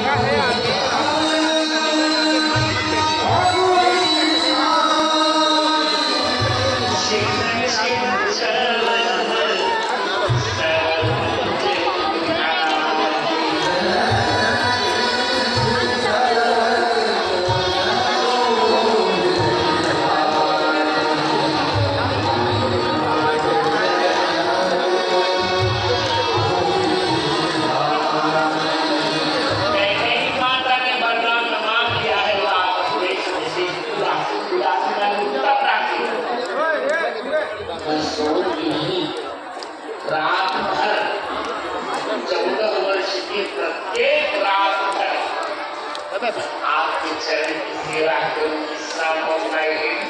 Yeah. Pepe. Anche c'è chi si racconta con me in